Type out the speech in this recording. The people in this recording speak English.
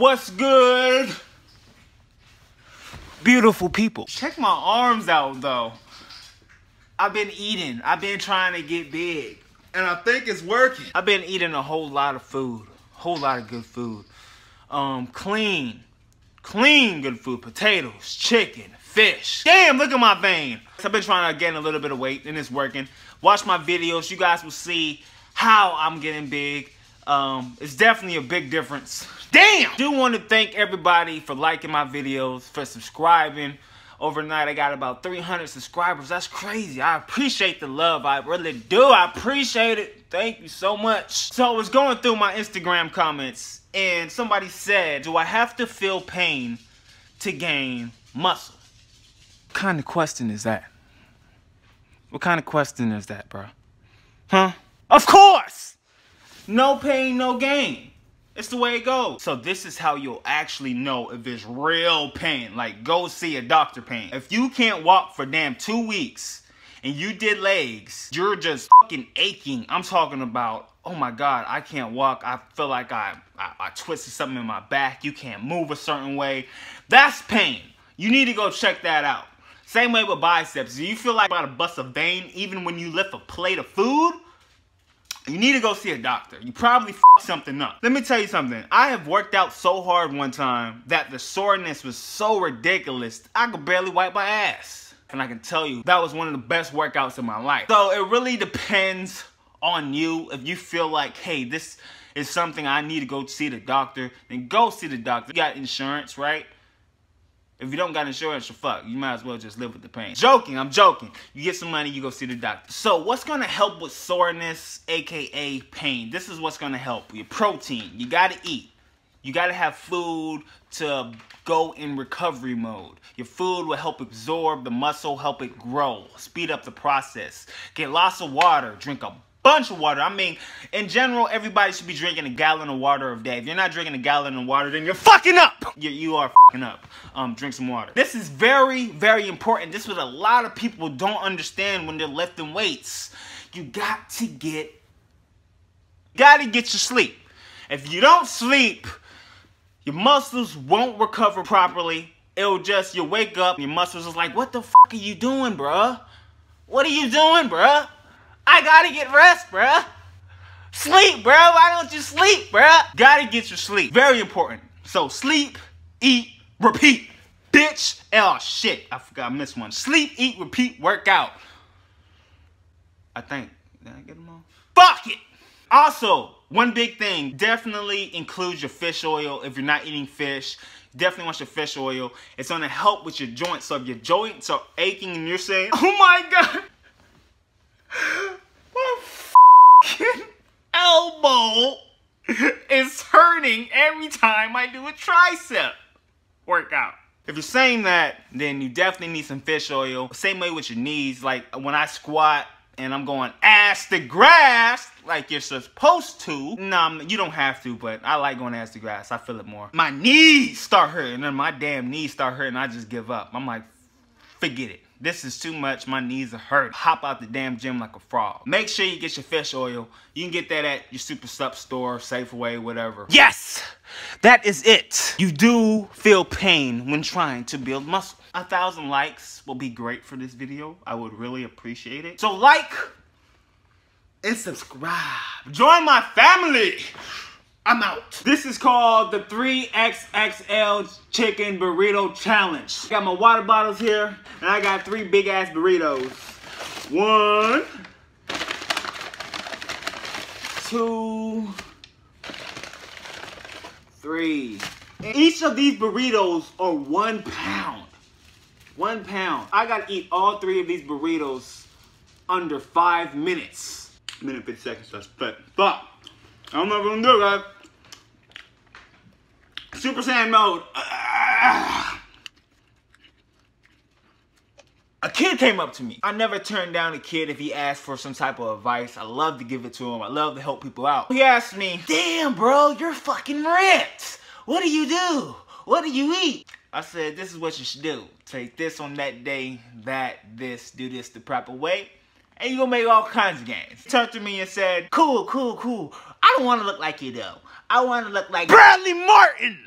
What's good? Beautiful people. Check my arms out though. I've been eating. I've been trying to get big. And I think it's working. I've been eating a whole lot of food. Whole lot of good food. Um, clean. Clean good food. Potatoes, chicken, fish. Damn, look at my vein. I've been trying to gain a little bit of weight and it's working. Watch my videos. You guys will see how I'm getting big. Um, it's definitely a big difference. Damn! do want to thank everybody for liking my videos, for subscribing. Overnight, I got about 300 subscribers. That's crazy. I appreciate the love. I really do. I appreciate it. Thank you so much. So I was going through my Instagram comments, and somebody said, do I have to feel pain to gain muscle? What kind of question is that? What kind of question is that, bro? Huh? Of course! No pain, no gain. It's the way it goes. So this is how you'll actually know if it's real pain. Like, go see a doctor pain. If you can't walk for damn two weeks and you did legs, you're just fucking aching. I'm talking about, oh my God, I can't walk. I feel like I, I, I twisted something in my back. You can't move a certain way. That's pain. You need to go check that out. Same way with biceps. Do you feel like about to bust a vein even when you lift a plate of food? You need to go see a doctor. You probably something up. Let me tell you something. I have worked out so hard one time that the soreness was so ridiculous, I could barely wipe my ass. And I can tell you, that was one of the best workouts of my life. So it really depends on you. If you feel like, hey, this is something I need to go see the doctor, then go see the doctor. You got insurance, right? If you don't got insurance, you fuck. You might as well just live with the pain. Joking, I'm joking. You get some money, you go see the doctor. So what's gonna help with soreness, AKA pain? This is what's gonna help. Your protein, you gotta eat. You gotta have food to go in recovery mode. Your food will help absorb the muscle, help it grow, speed up the process. Get lots of water, drink a bunch of water. I mean, in general, everybody should be drinking a gallon of water a day. If you're not drinking a gallon of water, then you're fucking up. You, you are fucking up. Um, drink some water. This is very, very important. This is what a lot of people don't understand when they're lifting weights. You got to get, got to get your sleep. If you don't sleep, your muscles won't recover properly. It'll just, you wake up, your muscles is like, what the fuck are you doing, bruh? What are you doing, bruh? I gotta get rest, bruh. Sleep, bruh. Why don't you sleep, bruh? Gotta get your sleep. Very important. So sleep, eat, repeat. Bitch. Oh, shit. I forgot I missed one. Sleep, eat, repeat, work out. I think. Did I get them all? Fuck it. Also, one big thing, definitely include your fish oil if you're not eating fish. Definitely want your fish oil. It's gonna help with your joints. So if your joints are aching and you're saying, oh my God, elbow is hurting every time I do a tricep workout. If you're saying that, then you definitely need some fish oil. Same way with your knees. Like when I squat and I'm going ass to grass, like you're supposed to. Nah, you don't have to, but I like going ass to grass. I feel it more. My knees start hurting, and my damn knees start hurting. I just give up. I'm like, forget it. This is too much. My knees are hurt. Hop out the damn gym like a frog. Make sure you get your fish oil. You can get that at your Super Sup store, Safeway, whatever. Yes! That is it. You do feel pain when trying to build muscle. A thousand likes will be great for this video. I would really appreciate it. So like and subscribe. Join my family. I'm out. This is called the 3XXL Chicken Burrito Challenge. I got my water bottles here, and I got three big ass burritos. One, two, three. And each of these burritos are one pound. One pound. I gotta eat all three of these burritos under five minutes. Minute 50 seconds, that's split. But I'm not gonna do that. Super Saiyan mode. A kid came up to me. I never turned down a kid if he asked for some type of advice. I love to give it to him. I love to help people out. He asked me, damn bro, you're fucking ripped. What do you do? What do you eat? I said, this is what you should do. Take this on that day, that, this, do this the proper way, and you're gonna make all kinds of games. Turned to me and said, cool, cool, cool. I don't wanna look like you though. I wanna look like Bradley Martyn!